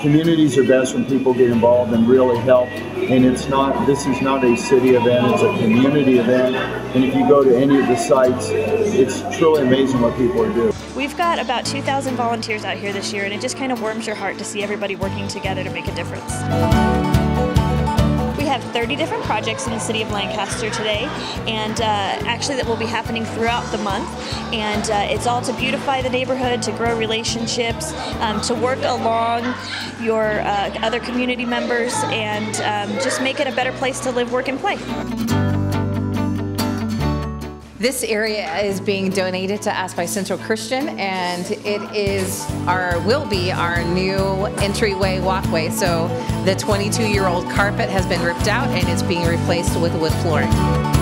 communities are best when people get involved and really help. And it's not, this is not a city event, it's a community event. And if you go to any of the sites, it's truly amazing what people are doing. We've got about 2,000 volunteers out here this year, and it just kind of warms your heart to see everybody working together to make a difference. Have 30 different projects in the city of Lancaster today, and uh, actually that will be happening throughout the month. And uh, it's all to beautify the neighborhood, to grow relationships, um, to work along your uh, other community members, and um, just make it a better place to live, work, and play. This area is being donated to us by Central Christian, and it is our will be our new entryway walkway. So the 22-year-old carpet has been ripped out and it's being replaced with wood flooring.